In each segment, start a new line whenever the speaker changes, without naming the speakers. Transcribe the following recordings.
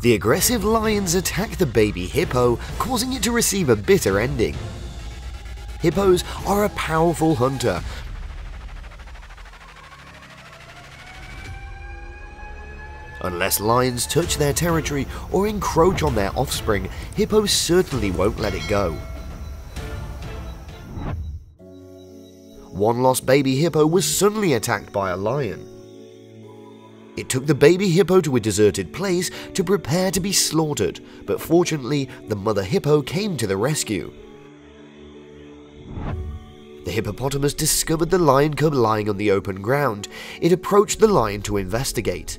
The aggressive lions attack the baby hippo, causing it to receive a bitter ending. Hippos are a powerful hunter. Unless lions touch their territory or encroach on their offspring, hippos certainly won't let it go. One lost baby hippo was suddenly attacked by a lion. It took the baby hippo to a deserted place to prepare to be slaughtered, but fortunately, the mother hippo came to the rescue. The hippopotamus discovered the lion cub lying on the open ground. It approached the lion to investigate.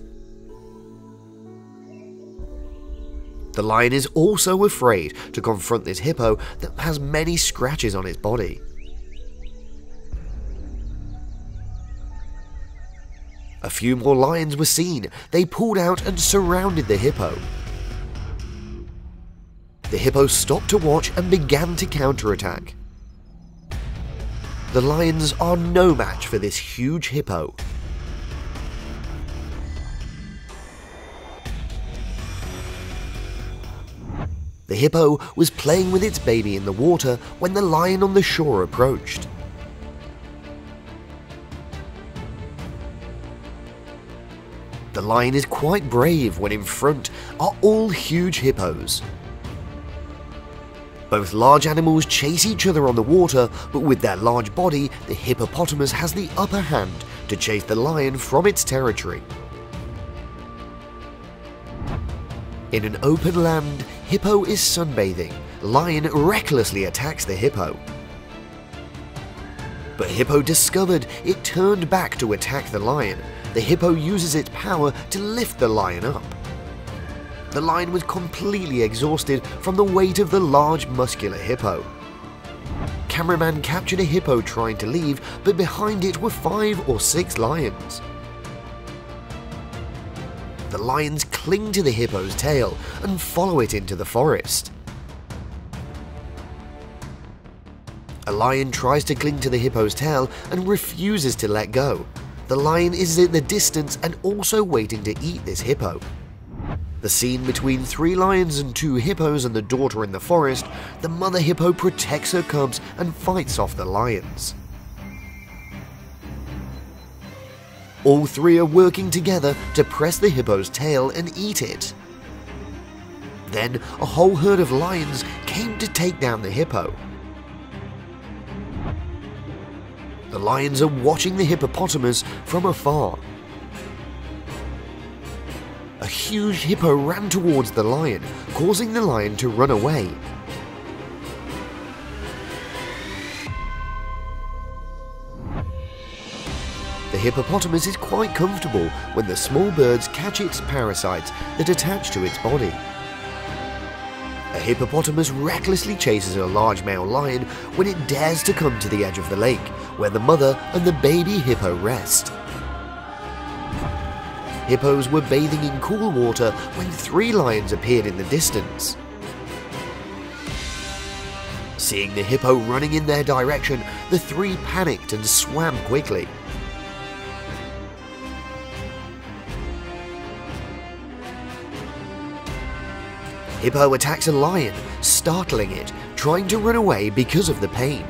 The lion is also afraid to confront this hippo that has many scratches on its body. A few more lions were seen. They pulled out and surrounded the hippo. The hippo stopped to watch and began to counterattack. The lions are no match for this huge hippo. The hippo was playing with its baby in the water when the lion on the shore approached. The lion is quite brave when in front are all huge hippos. Both large animals chase each other on the water, but with their large body, the hippopotamus has the upper hand to chase the lion from its territory. In an open land, hippo is sunbathing. Lion recklessly attacks the hippo. But Hippo discovered it turned back to attack the lion. The hippo uses its power to lift the lion up. The lion was completely exhausted from the weight of the large muscular hippo. Cameraman captured a hippo trying to leave, but behind it were five or six lions. The lions cling to the hippo's tail and follow it into the forest. A lion tries to cling to the hippo's tail and refuses to let go. The lion is in the distance and also waiting to eat this hippo. The scene between three lions and two hippos and the daughter in the forest, the mother hippo protects her cubs and fights off the lions. All three are working together to press the hippo's tail and eat it. Then a whole herd of lions came to take down the hippo. The lions are watching the hippopotamus from afar. A huge hippo ran towards the lion, causing the lion to run away. The hippopotamus is quite comfortable when the small birds catch its parasites that attach to its body. Hippopotamus recklessly chases a large male lion when it dares to come to the edge of the lake, where the mother and the baby hippo rest. Hippos were bathing in cool water when three lions appeared in the distance. Seeing the hippo running in their direction, the three panicked and swam quickly. Hippo attacks a lion, startling it, trying to run away because of the pain.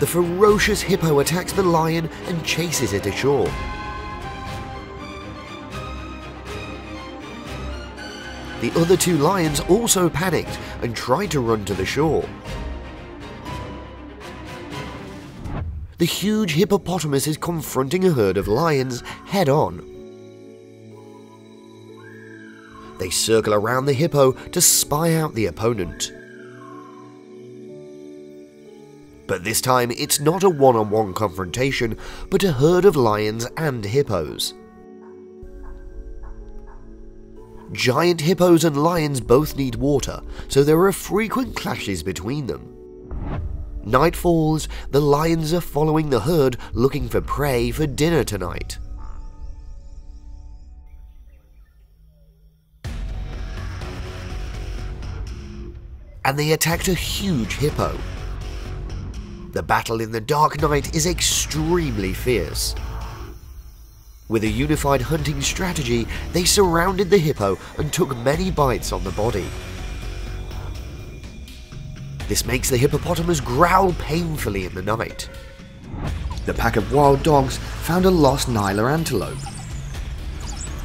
The ferocious hippo attacks the lion and chases it ashore. The other two lions also panicked and tried to run to the shore. The huge hippopotamus is confronting a herd of lions head on. They circle around the hippo to spy out the opponent. But this time it's not a one on one confrontation, but a herd of lions and hippos. Giant hippos and lions both need water, so there are frequent clashes between them. Night falls, the lions are following the herd looking for prey for dinner tonight. And they attacked a huge hippo. The battle in the dark night is extremely fierce.
With a unified hunting strategy, they surrounded the hippo and took many bites on the body. This makes the hippopotamus growl painfully in the night.
The pack of wild dogs found a lost Nyala antelope.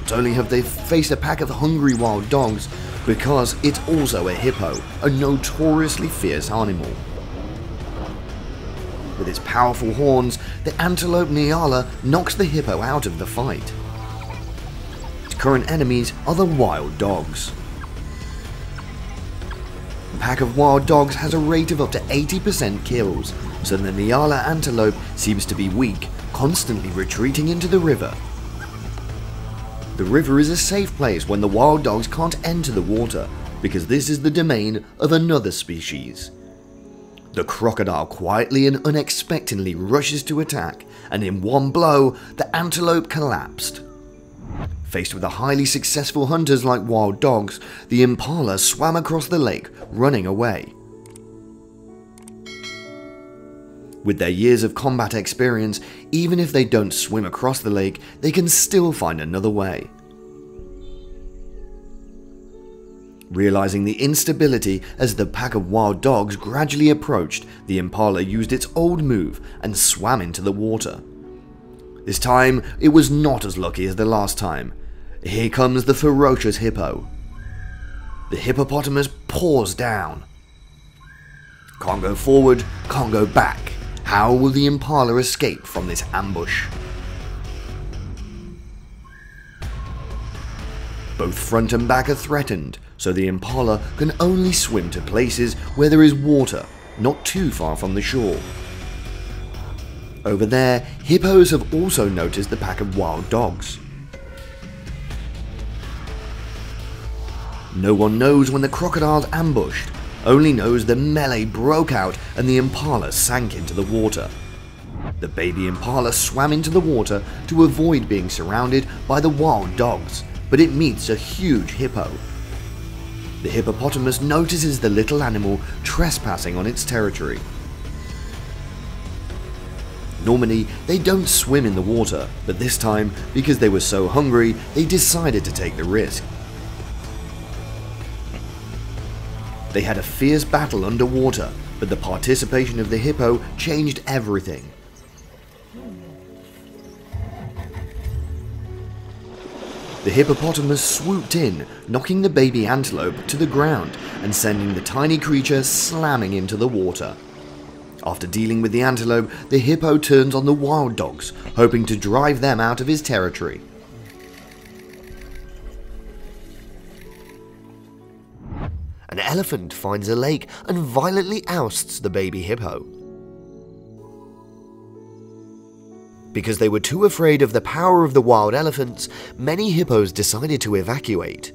Not only have they faced a pack of hungry wild dogs, because it's also a hippo, a notoriously fierce animal. With its powerful horns, the antelope Nyala knocks the hippo out of the fight. Its current enemies are the wild dogs. The pack of wild dogs has a rate of up to 80% kills, so the Nyala antelope seems to be weak, constantly retreating into the river. The river is a safe place when the wild dogs can't enter the water, because this is the domain of another species. The crocodile quietly and unexpectedly rushes to attack, and in one blow, the antelope collapsed. Faced with the highly successful hunters like wild dogs, the impala swam across the lake, running away. With their years of combat experience, even if they don't swim across the lake, they can still find another way. Realizing the instability as the pack of wild dogs gradually approached, the impala used its old move and swam into the water. This time, it was not as lucky as the last time. Here comes the ferocious hippo. The hippopotamus paws down. Can't go forward, can't go back. How will the impala escape from this ambush? Both front and back are threatened, so the impala can only swim to places where there is water, not too far from the shore. Over there, hippos have also noticed the pack of wild dogs. No one knows when the crocodiles ambushed, only knows the melee broke out and the impala sank into the water. The baby impala swam into the water to avoid being surrounded by the wild dogs, but it meets a huge hippo the hippopotamus notices the little animal trespassing on its territory. Normally, they don't swim in the water, but this time, because they were so hungry, they decided to take the risk. They had a fierce battle underwater, but the participation of the hippo changed everything. The hippopotamus swooped in, knocking the baby antelope to the ground and sending the tiny creature slamming into the water. After dealing with the antelope, the hippo turns on the wild dogs, hoping to drive them out of his territory.
An elephant finds a lake and violently ousts the baby hippo. Because they were too afraid of the power of the wild elephants, many hippos decided to evacuate.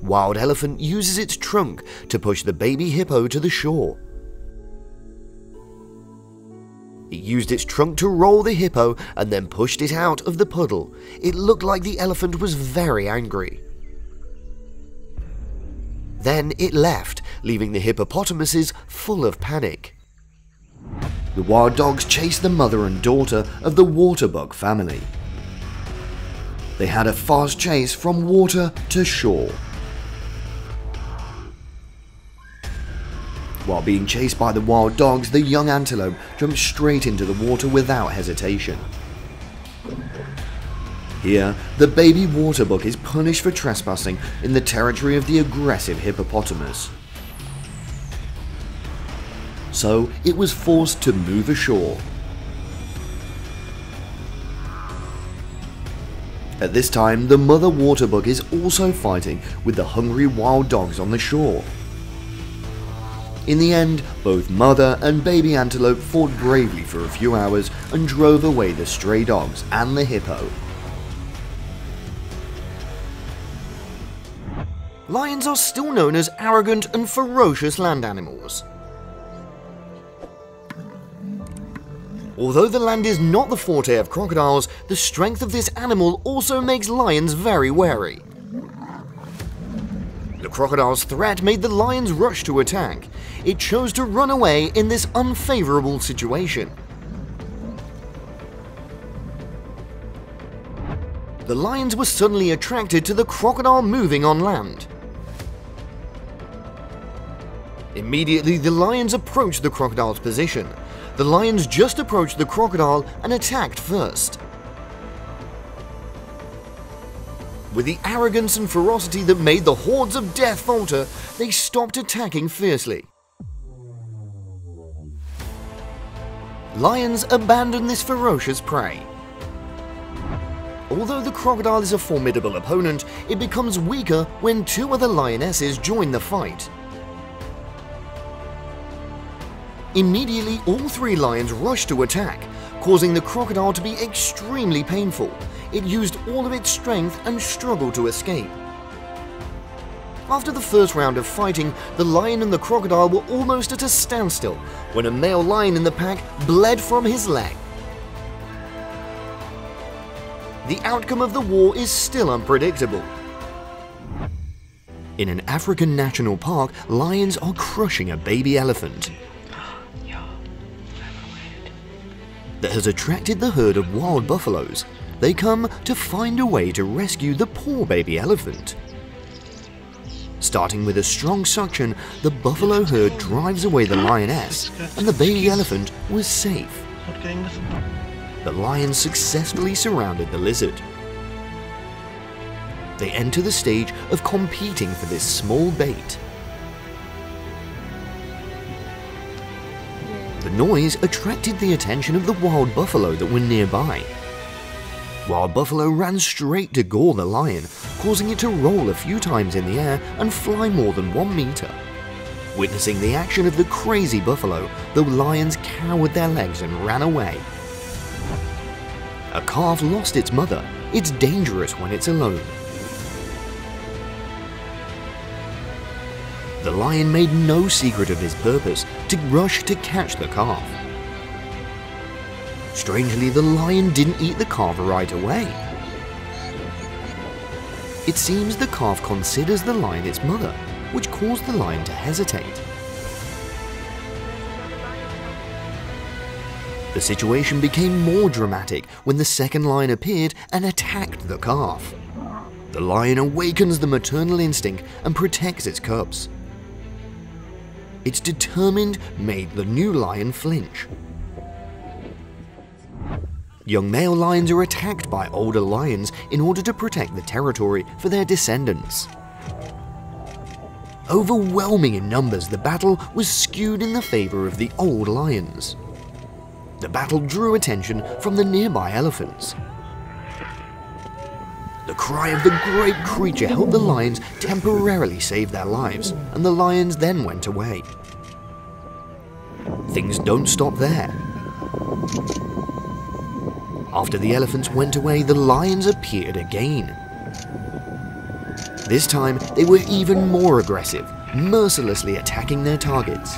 Wild Elephant uses its trunk to push the baby hippo to the shore. It used its trunk to roll the hippo and then pushed it out of the puddle. It looked like the elephant was very angry. Then it left, leaving the hippopotamuses full of panic.
The wild dogs chased the mother and daughter of the waterbuck family. They had a fast chase from water to shore. While being chased by the wild dogs, the young antelope jumped straight into the water without hesitation. Here, the baby waterbuck is punished for trespassing in the territory of the aggressive hippopotamus so it was forced to move ashore. At this time, the mother waterbuck is also fighting with the hungry wild dogs on the shore. In the end, both mother and baby antelope fought bravely for a few hours and drove away the stray dogs and the hippo.
Lions are still known as arrogant and ferocious land animals. Although the land is not the forte of crocodiles, the strength of this animal also makes lions very wary. The crocodile's threat made the lions rush to attack. It chose to run away in this unfavorable situation.
the lions were suddenly attracted to the crocodile moving on land. Immediately, the lions approached the crocodile's position. The lions just approached the crocodile and attacked first. With the arrogance and ferocity that made the hordes of death falter, they stopped attacking fiercely. Lions abandon this ferocious prey. Although the crocodile is a formidable opponent, it becomes weaker when two other lionesses join the fight. Immediately, all three lions rushed to attack, causing the crocodile to be extremely painful. It used all of its strength and struggled to escape. After the first round of fighting, the lion and the crocodile were almost at a standstill when a male lion in the pack bled from his leg. The outcome of the war is still unpredictable. In an African national park, lions are crushing a baby elephant. That has attracted the herd of wild buffaloes. They come to find a way to rescue the poor baby elephant. Starting with a strong suction, the buffalo herd drives away the lioness, and the baby elephant was safe. The lions successfully surrounded the lizard. They enter the stage of competing for this small bait. Noise attracted the attention of the wild buffalo that were nearby. Wild Buffalo ran straight to gore the lion, causing it to roll a few times in the air and fly more than one meter. Witnessing the action of the crazy buffalo, the lions cowered their legs and ran away. A calf lost its mother. It's dangerous when it's alone. The lion made no secret of his purpose to rush to catch the calf. Strangely, the lion didn't eat the calf right away. It seems the calf considers the lion its mother, which caused the lion to hesitate. The situation became more dramatic when the second lion appeared and attacked the calf. The lion awakens the maternal instinct and protects its cubs. Its determined made the new lion flinch. Young male lions are attacked by older lions in order to protect the territory for their descendants. Overwhelming in numbers, the battle was skewed in the favor of the old lions. The battle drew attention from the nearby elephants. The cry of the great creature helped the lions temporarily save their lives, and the lions then went away. Things don't stop there. After the elephants went away, the lions appeared again. This time, they were even more aggressive, mercilessly attacking their targets.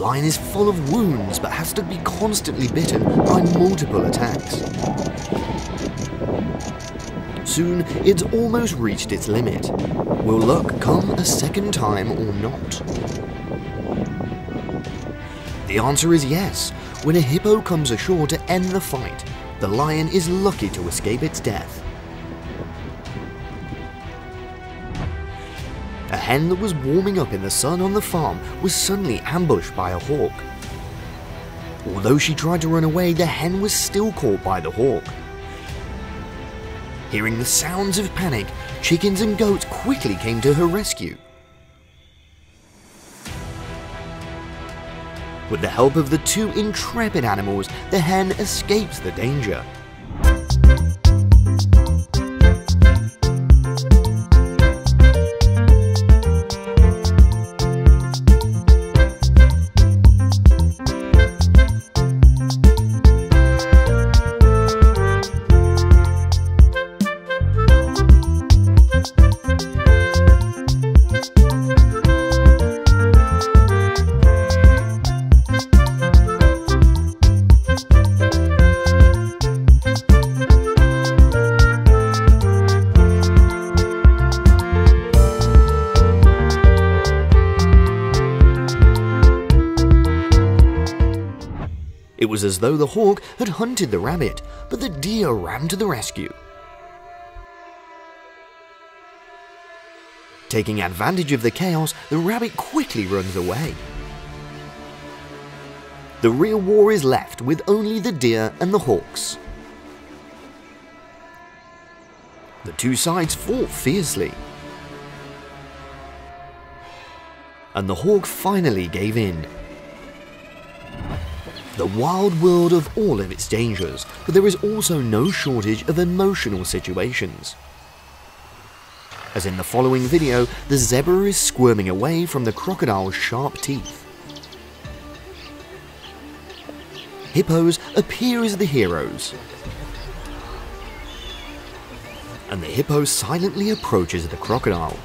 The lion is full of wounds but has to be constantly bitten by multiple attacks. Soon, it's almost reached its limit. Will luck come a second time or not? The answer is yes. When a hippo comes ashore to end the fight, the lion is lucky to escape its death. Hen that was warming up in the sun on the farm was suddenly ambushed by a hawk. Although she tried to run away, the hen was still caught by the hawk. Hearing the sounds of panic, chickens and goats quickly came to her rescue. With the help of the two intrepid animals, the hen escapes the danger. Was as though the hawk had hunted the rabbit, but the deer ran to the rescue. Taking advantage of the chaos, the rabbit quickly runs away. The real war is left with only the deer and the hawks. The two sides fought fiercely. And the hawk finally gave in. The wild world of all of its dangers, but there is also no shortage of emotional situations. As in the following video, the zebra is squirming away from the crocodile's sharp teeth. Hippos appear as the heroes. And the hippo silently approaches the crocodile.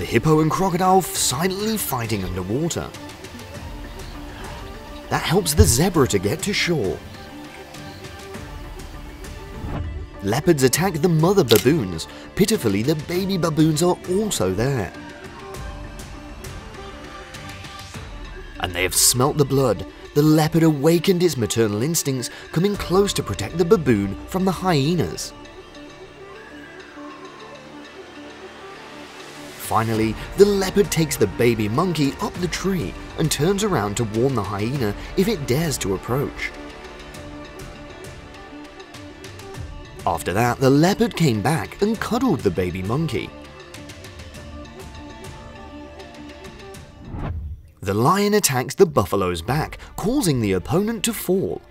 The hippo and crocodile silently fighting underwater. That helps the zebra to get to shore. Leopards attack the mother baboons. Pitifully, the baby baboons are also there. And they have smelt the blood. The leopard awakened its maternal instincts, coming close to protect the baboon from the hyenas. Finally, the leopard takes the baby monkey up the tree and turns around to warn the hyena if it dares to approach. After that, the leopard came back and cuddled the baby monkey. The lion attacks the buffalo's back, causing the opponent to fall.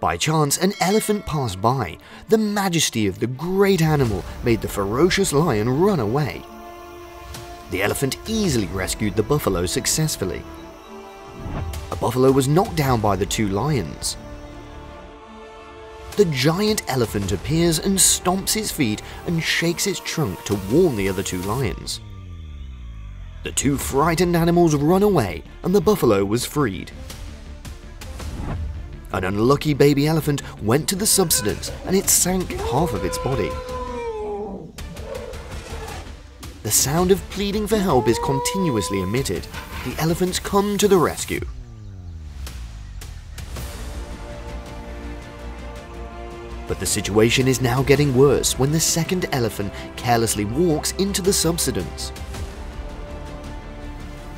By chance, an elephant passed by. The majesty of the great animal made the ferocious lion run away. The elephant easily rescued the buffalo successfully. A buffalo was knocked down by the two lions the giant elephant appears and stomps its feet and shakes its trunk to warn the other two lions. The two frightened animals run away and the buffalo was freed. An unlucky baby elephant went to the subsidence and it sank half of its body. The sound of pleading for help is continuously emitted. The elephants come to the rescue. But the situation is now getting worse when the second elephant carelessly walks into the subsidence.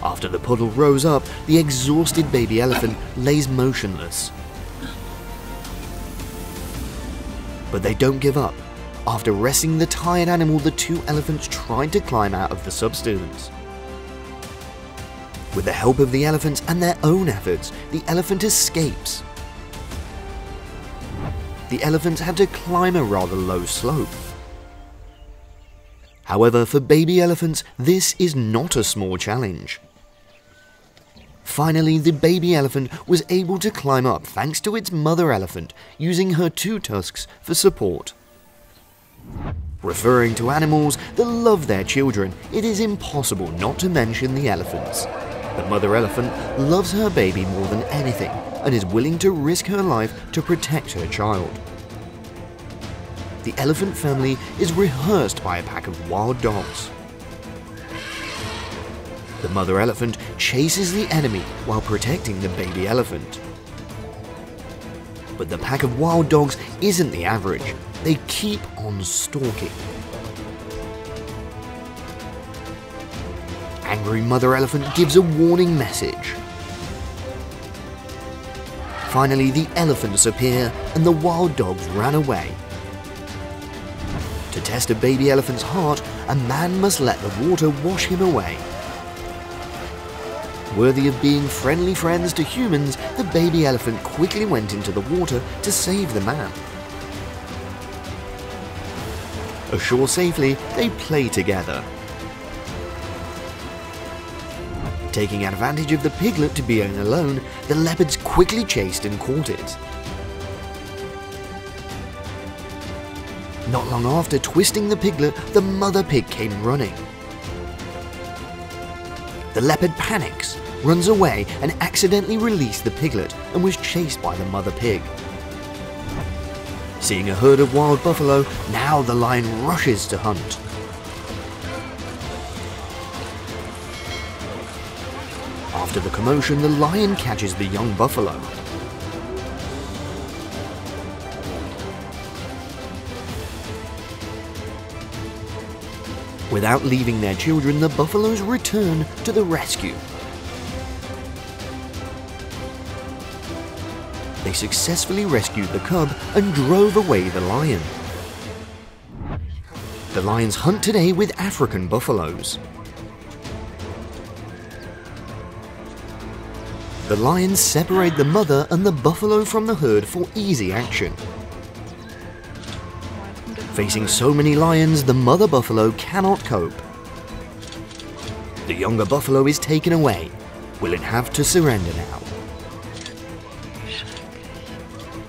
After the puddle rose up, the exhausted baby elephant lays motionless. But they don't give up. After rescuing the tired animal, the two elephants tried to climb out of the subsidence. With the help of the elephants and their own efforts, the elephant escapes the elephants had to climb a rather low slope. However, for baby elephants, this is not a small challenge. Finally, the baby elephant was able to climb up thanks to its mother elephant using her two tusks for support. Referring to animals that love their children, it is impossible not to mention the elephants. The mother elephant loves her baby more than anything and is willing to risk her life to protect her child. The elephant family is rehearsed by a pack of wild dogs. The mother elephant chases the enemy while protecting the baby elephant. But the pack of wild dogs isn't the average, they keep on stalking. Angry mother elephant gives a warning message. Finally, the elephants appear and the wild dogs ran away. To test a baby elephant's heart, a man must let the water wash him away. Worthy of being friendly friends to humans, the baby elephant quickly went into the water to save the man. Ashore safely, they play together, Taking advantage of the piglet to being alone, the leopards quickly chased and caught it. Not long after twisting the piglet, the mother pig came running. The leopard panics, runs away, and accidentally released the piglet and was chased by the mother pig. Seeing a herd of wild buffalo, now the lion rushes to hunt. After the commotion, the lion catches the young buffalo Without leaving their children, the buffaloes return to the rescue. They successfully rescued the cub and drove away the lion. The lions hunt today with African buffaloes. The lions separate the mother and the buffalo from the herd for easy action. Facing so many lions, the mother buffalo cannot cope. The younger buffalo is taken away. Will it have to surrender now?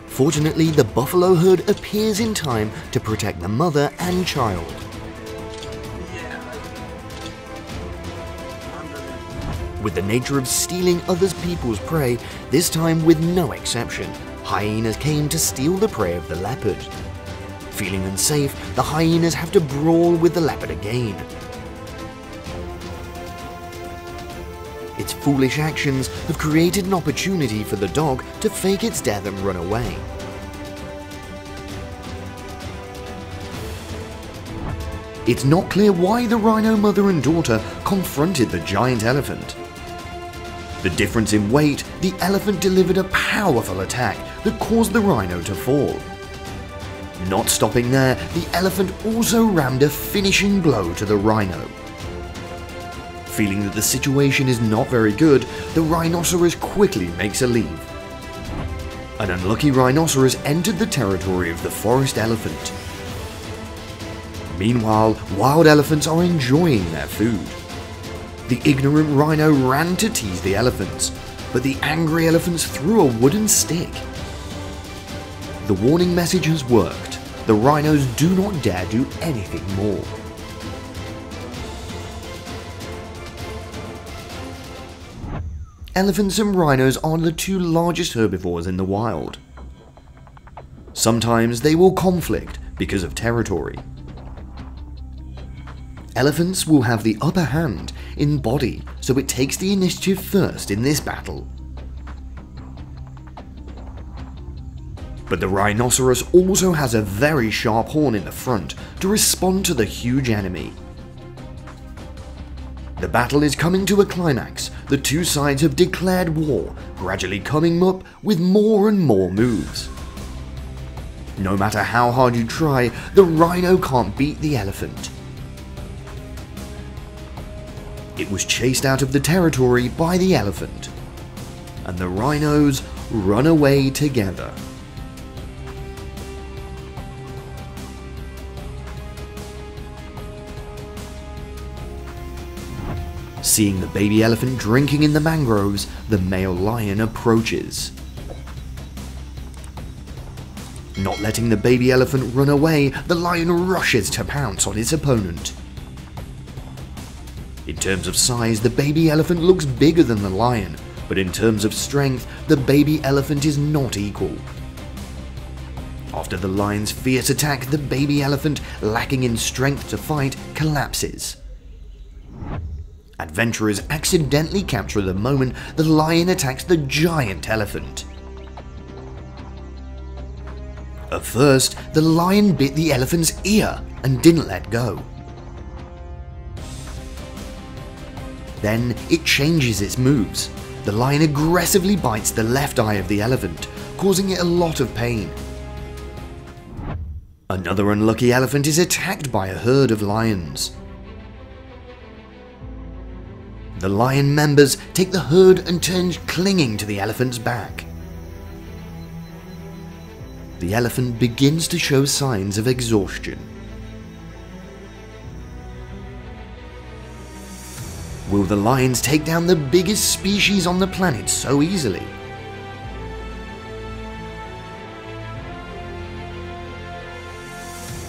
Fortunately, the buffalo herd appears in time to protect the mother and child. With the nature of stealing others people's prey, this time with no exception, hyenas came to steal the prey of the leopard. Feeling unsafe, the hyenas have to brawl with the leopard again. Its foolish actions have created an opportunity for the dog to fake its death and run away. It's not clear why the rhino mother and daughter confronted the giant elephant. The difference in weight, the elephant delivered a powerful attack that caused the rhino to fall. Not stopping there, the elephant also rammed a finishing blow to the rhino. Feeling that the situation is not very good, the rhinoceros quickly makes a leave. An unlucky rhinoceros entered the territory of the forest elephant. Meanwhile, wild elephants are enjoying their food. The ignorant rhino ran to tease the elephants, but the angry elephants threw a wooden stick. The warning message has worked. The rhinos do not dare do anything more. Elephants and rhinos are the two largest herbivores in the wild. Sometimes they will conflict because of territory. Elephants will have the upper hand in body, so it takes the initiative first in this battle. But the rhinoceros also has a very sharp horn in the front to respond to the huge enemy. The battle is coming to a climax. The two sides have declared war, gradually coming up with more and more moves. No matter how hard you try, the rhino can't beat the elephant. It was chased out of the territory by the elephant, and the rhinos run away together. Seeing the baby elephant drinking in the mangroves, the male lion approaches. Not letting the baby elephant run away, the lion rushes to pounce on its opponent. In terms of size, the baby elephant looks bigger than the lion, but in terms of strength, the baby elephant is not equal. After the lion's fierce attack, the baby elephant, lacking in strength to fight, collapses. Adventurers accidentally capture the moment the lion attacks the giant elephant. At first, the lion bit the elephant's ear and didn't let go. Then it changes its moves. The lion aggressively bites the left eye of the elephant, causing it a lot of pain. Another unlucky elephant is attacked by a herd of lions. The lion members take the herd and turn clinging to the elephant's back. The elephant begins to show signs of exhaustion. Will the lions take down the biggest species on the planet so easily?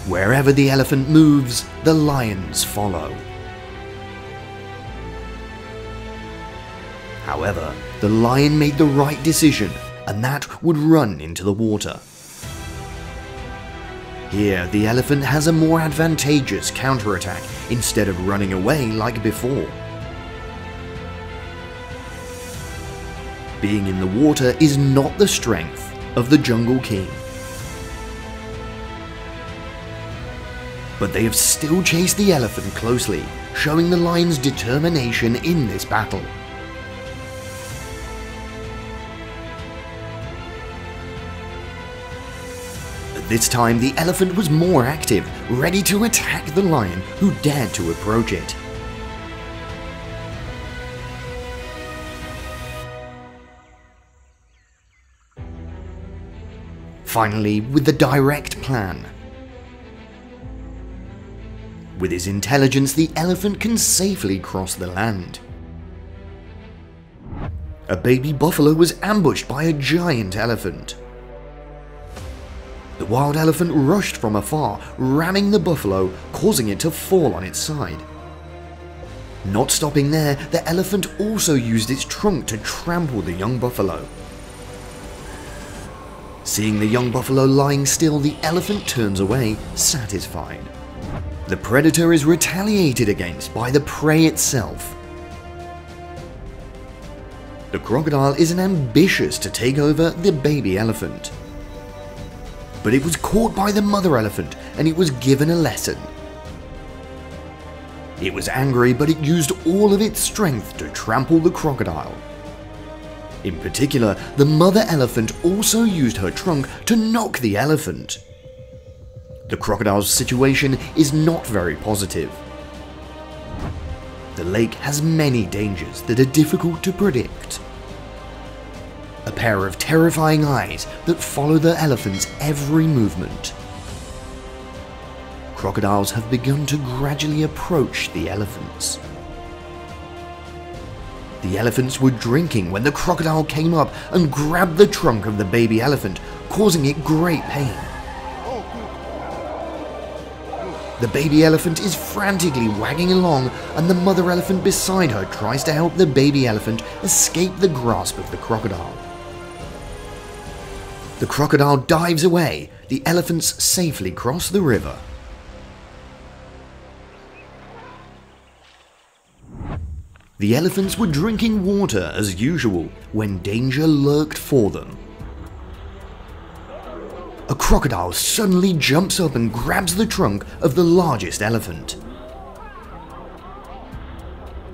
Wherever the elephant moves, the lions follow. However, the lion made the right decision, and that would run into the water. Here, the elephant has a more advantageous counterattack instead of running away like before. Being in the water is not the strength of the Jungle King. But they have still chased the elephant closely, showing the lion's determination in this battle. This time, the elephant was more active, ready to attack the lion who dared to approach it. Finally, with the direct plan. With his intelligence, the elephant can safely cross the land. A baby buffalo was ambushed by a giant elephant. The wild elephant rushed from afar, ramming the buffalo, causing it to fall on its side. Not stopping there, the elephant also used its trunk to trample the young buffalo. Seeing the young buffalo lying still, the elephant turns away, satisfied. The predator is retaliated against by the prey itself. The crocodile isn't ambitious to take over the baby elephant. But it was caught by the mother elephant and it was given a lesson. It was angry, but it used all of its strength to trample the crocodile. In particular, the mother elephant also used her trunk to knock the elephant. The crocodile's situation is not very positive. The lake has many dangers that are difficult to predict. A pair of terrifying eyes that follow the elephant's every movement. Crocodiles have begun to gradually approach the elephants. The elephants were drinking when the crocodile came up and grabbed the trunk of the baby elephant, causing it great pain. The baby elephant is frantically wagging along, and the mother elephant beside her tries to help the baby elephant escape the grasp of the crocodile. The crocodile dives away, the elephants safely cross the river. The elephants were drinking water as usual when danger lurked for them. A crocodile suddenly jumps up and grabs the trunk of the largest elephant.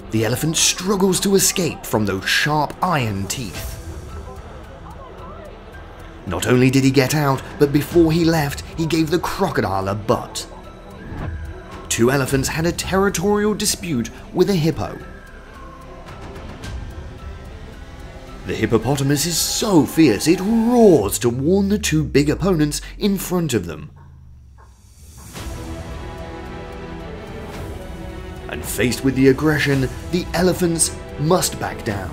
The elephant struggles to escape from those sharp iron teeth. Not only did he get out, but before he left, he gave the crocodile a butt. Two elephants had a territorial dispute with a hippo The hippopotamus is so fierce it roars to warn the two big opponents in front of them. And faced with the aggression, the elephants must back down.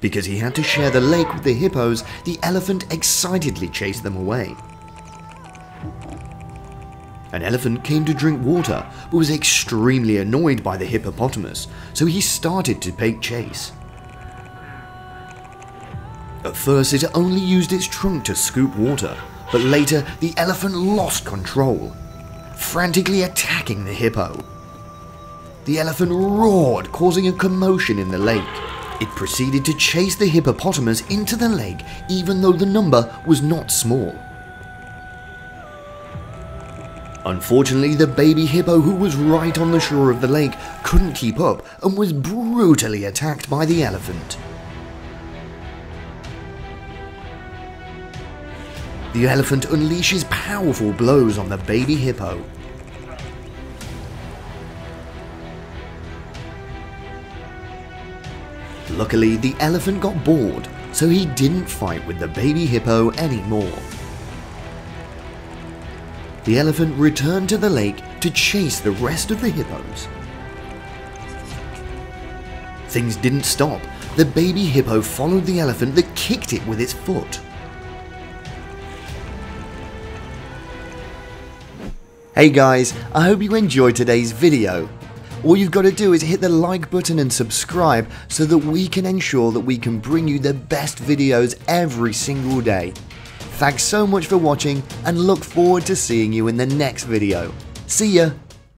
Because he had to share the lake with the hippos, the elephant excitedly chased them away. An elephant came to drink water, but was extremely annoyed by the hippopotamus, so he started to take chase. At first it only used its trunk to scoop water, but later the elephant lost control, frantically attacking the hippo. The elephant roared, causing a commotion in the lake. It proceeded to chase the hippopotamus into the lake even though the number was not small. Unfortunately, the baby hippo who was right on the shore of the lake couldn't keep up and was brutally attacked by the elephant. The elephant unleashes powerful blows on the baby hippo. Luckily, the elephant got bored, so he didn't fight with the baby hippo anymore. The elephant returned to the lake to chase the rest of the hippos. Things didn't stop. The baby hippo followed the elephant that kicked it with its foot. Hey guys, I hope you enjoyed today's video. All you've got to do is hit the like button and subscribe so that we can ensure that we can bring you the best videos every single day. Thanks so much for watching and look forward to seeing you in the next video. See ya!